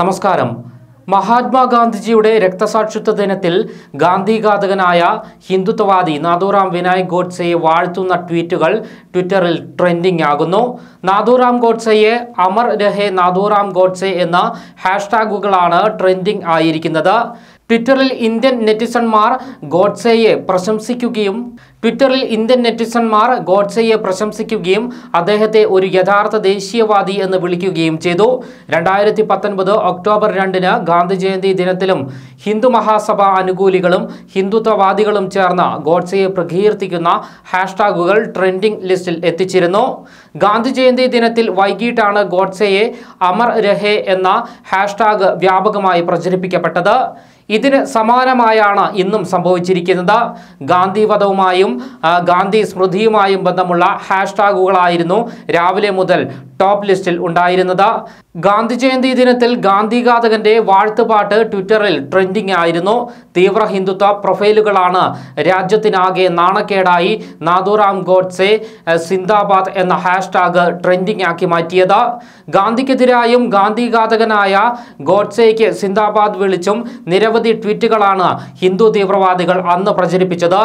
നമസ്കാരം. മഹാത്മാഗാന്ധിജിയുടെ രക്തസാക്ഷിത്വ ദിനത്തിൽ ഗാന്ധിഘാതകനായ ഹിന്ദുത്വവാദി നാദൂറാം വിനായക് ഗോഡ്സെയെ വാഴ്ത്തുന്ന ട്വീറ്റുകൾ ട്വിറ്ററിൽ ട്രെൻഡിംഗ് ആകുന്നു. നാദൂറാം ഗോഡ്സെയെ അമർ രഹേ നാദൂറാം ഗോഡ്സെ എന്ന ഹാഷ്ടാഗുകളാണ് ട്രെൻഡിംഗ് ആയിരിക്കുന്നത്. ട്വിറ്ററിൽ ഇന്ത്യൻ നെറ്റിസൺമാർ ഗോഡ്സെയെ പ്രശംസിക്കുകയും ട്വിറ്ററിൽ ഇന്ത്യൻ നെറ്റിസൺമാർ ഗോഡ്സെയെ പ്രശംസിക്കുകയും അദ്ദേഹത്തെ ഒരു യഥാർത്ഥ ദേശീയവാദി എന്ന് വിളിക്കുകയും ചെയ്തു. രണ്ടായിരത്തി പത്തൊൻപത് ഒക്ടോബർ രണ്ടിന് ഗാന്ധി ജയന്തി ദിനത്തിലും ഹിന്ദു മഹാസഭ അനുകൂലികളും ഹിന്ദുത്വവാദികളും ചേർന്ന് ഗോഡ്സെയെ പ്രകീർത്തിക്കുന്ന ഹാഷ്ടാഗുകൾ ട്രെൻഡിംഗ് ലിസ്റ്റിൽ എത്തിച്ചിരുന്നു. ഗാന്ധി ജയന്തി ദിനത്തിൽ വൈകിട്ടാണ് ഗോഡ്സെയെ അമർ രഹേ എന്ന ഹാഷ്ടാഗ് വ്യാപകമായി പ്രചരിപ്പിക്കപ്പെട്ടത്. ഇതിന് സമാനമായാണ് ഇന്നും സംഭവിച്ചിരിക്കുന്നത്. ഗാന്ധി വധവുമായും ആ, ഗാന്ധി സ്മൃതിയുമായും ബന്ധമുള്ള ഹാഷ്ടാഗുകളായിരുന്നു രാവിലെ മുതൽ ടോപ്പ് ലിസ്റ്റിൽ ഉണ്ടായിരുന്നത്. ഗാന്ധി ജയന്തി ദിനത്തിൽ ഗാന്ധിഘാതകന്റെ വാഴ്ത്തുപാട്ട് ട്വിറ്ററിൽ ട്രെൻഡിംഗ് ആയിരുന്നു. തീവ്ര ഹിന്ദുത്വ പ്രൊഫൈലുകളാണ് രാജ്യത്തിനാകെ നാണക്കേടായി നാഥുറാം ഗോഡ്സെ സിന്ദാബാദ് എന്ന ഹാഷ്ടാഗ് ട്രെൻഡിംഗ് ആക്കി മാറ്റിയത്. ഗാന്ധിക്കെതിരായും ഗാന്ധിഘാതകനായ ഗോഡ്സെയ്ക്ക് സിന്ദാബാദ് വിളിച്ചും നിരവധി ട്വീറ്റുകളാണ് ഹിന്ദു തീവ്രവാദികൾ അന്ന് പ്രചരിപ്പിച്ചത്.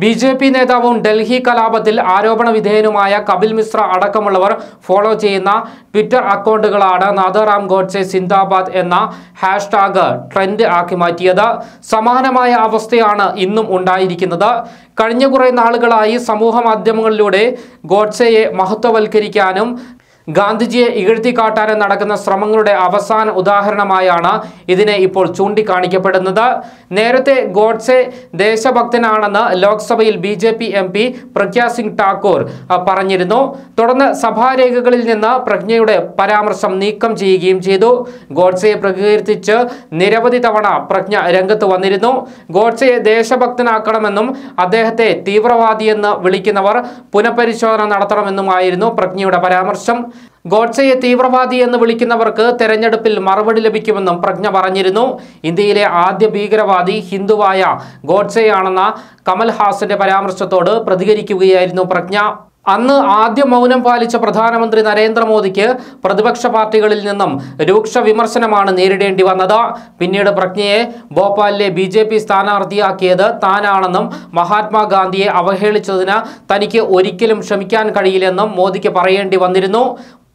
ബി ജെ പി നേതാവും ഡൽഹി കലാപത്തിൽ ആരോപണ വിധേയനുമായ കപിൽ മിശ്ര അടക്കമുള്ളവർ ഫോളോ ചെയ്യുന്ന ട്വിറ്റർ അക്കൗണ്ടുകളാണ് നാഥറാം ഗോഡ്സെ സിന്ദാബാദ് എന്ന ഹാഷ്ടാഗ് ട്രെൻഡ് ആക്കി മാറ്റിയത്. സമാനമായ അവസ്ഥയാണ് ഇന്നും ഉണ്ടായിരിക്കുന്നത്. കഴിഞ്ഞ കുറേ നാളുകളായി സമൂഹ മാധ്യമങ്ങളിലൂടെ ഗോഡ്സെയെ മഹത്വവൽക്കരിക്കാനും ഗാന്ധിജിയെ ഇകഴ്ത്തിക്കാട്ടാൻ നടക്കുന്ന ശ്രമങ്ങളുടെ അവസാന ഉദാഹരണമായാണ് ഇതിനെ ഇപ്പോൾ ചൂണ്ടിക്കാണിക്കപ്പെടുന്നത്. നേരത്തെ ഗോഡ്സെ ദേശഭക്തനാണെന്ന് ലോക്സഭയിൽ B J P M P Pragya Singh Thakur പറഞ്ഞിരുന്നു. തുടർന്ന് സഭാരേഖകളിൽ നിന്ന് പ്രജ്ഞയുടെ പരാമർശം നീക്കം ചെയ്യുകയും ചെയ്തു. ഗോഡ്സെയെ പ്രകീർത്തിച്ച് നിരവധി തവണ പ്രജ്ഞ രംഗത്ത് വന്നിരുന്നു. ഗോഡ്സെയെ ദേശഭക്തനാക്കണമെന്നും അദ്ദേഹത്തെ തീവ്രവാദിയെന്ന് വിളിക്കുന്നവർ പുനഃപരിശോധന നടത്തണമെന്നുമായിരുന്നു പ്രജ്ഞയുടെ പരാമർശം. ഗോഡ്സെയെ തീവ്രവാദി എന്ന് വിളിക്കുന്നവർക്ക് തെരഞ്ഞെടുപ്പിൽ മറുപടി ലഭിക്കുമെന്നും പ്രജ്ഞ പറഞ്ഞിരുന്നു. ഇന്ത്യയിലെ ആദ്യ ഭീകരവാദി ഹിന്ദുവായ ഗോഡ്സെയാണെന്ന കമൽഹാസിന്റെ പരാമർശത്തോട് പ്രതികരിക്കുകയായിരുന്നു പ്രജ്ഞ. അന്ന് ആദ്യ മൗനം പാലിച്ച പ്രധാനമന്ത്രി നരേന്ദ്രമോദിക്ക് പ്രതിപക്ഷ പാർട്ടികളിൽ നിന്നും രൂക്ഷ വിമർശനമാണ് നേരിടേണ്ടി വന്നത്. പിന്നീട് പ്രജ്ഞയെ ഭോപ്പാലിലെ ബി ജെ പി സ്ഥാനാർത്ഥിയാക്കിയത് താനാണെന്നും മഹാത്മാഗാന്ധിയെ അവഹേളിച്ചതിന് തനിക്ക് ഒരിക്കലും ക്ഷമിക്കാൻ കഴിയില്ലെന്നും മോദിക്ക് പറയേണ്ടി വന്നിരുന്നു.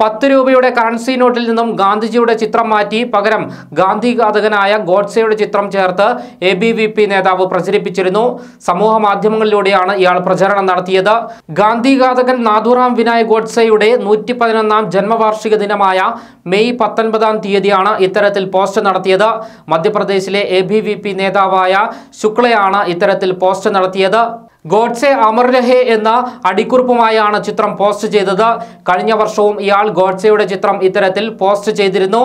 പത്ത് രൂപയുടെ കറൻസി നോട്ടിൽ നിന്നും ഗാന്ധിജിയുടെ ചിത്രം മാറ്റി. പകരം ഗാന്ധി ഘാതകനായ ഗോഡ്സെയുടെ ചിത്രം ചേർത്ത് എ ബി വി പി നേതാവ് പ്രചരിപ്പിച്ചിരുന്നു. സമൂഹ മാധ്യമങ്ങളിലൂടെയാണ് ഇയാൾ പ്രചരണം നടത്തിയത്. ഗാന്ധി ഘാതകൻ നാഥുറാം വിനായക് ഗോഡ്സെയുടെ നൂറ്റി പതിനൊന്നാം ജന്മവാർഷിക ദിനമായ മെയ് പത്തൊൻപതാം തീയതിയാണ് ഇത്തരത്തിൽ പോസ്റ്റ് നടത്തിയത്. മധ്യപ്രദേശിലെ എ നേതാവായ ശുക്ലയാണ് ഇത്തരത്തിൽ പോസ്റ്റ് നടത്തിയത്. ഗോഡ്സെ അമർ എന്ന അടിക്കുറിപ്പുമായാണ് ചിത്രം പോസ്റ്റ് ചെയ്തത്. കഴിഞ്ഞ വർഷവും ഇയാൾ ഗോഡ്സെയുടെ ചിത്രം ഇത്തരത്തിൽ പോസ്റ്റ് ചെയ്തിരുന്നു.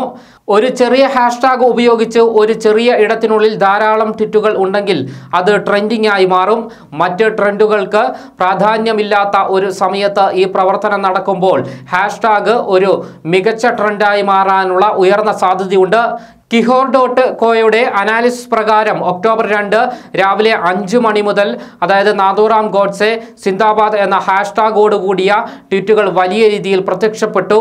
ഒരു ചെറിയ ഹാഷ്ടാഗ് ഉപയോഗിച്ച് ഒരു ചെറിയ ഇടത്തിനുള്ളിൽ ധാരാളം ട്വിറ്റുകൾ ഉണ്ടെങ്കിൽ അത് ട്രെൻഡിംഗ് ആയി മാറും. മറ്റ് ട്രെൻഡുകൾക്ക് പ്രാധാന്യമില്ലാത്ത ഒരു സമയത്ത് ഈ പ്രവർത്തനം നടക്കുമ്പോൾ ഹാഷ്ടാഗ് ഒരു മികച്ച ട്രെൻഡായി മാറാനുള്ള ഉയർന്ന സാധ്യതയുണ്ട്. കിഹോർ ഡോട്ട് കോയുടെ അനാലിസിസ് പ്രകാരം ഒക്ടോബർ രണ്ട് രാവിലെ അഞ്ച് മണി മുതൽ അതായത് നാദൂറാം ഗോഡ്സെ സിന്ദാബാദ് എന്ന ഹാഷ്ടാഗോട് കൂടിയ ട്വീറ്റുകൾ വലിയ രീതിയിൽ പ്രത്യക്ഷപ്പെട്ടു.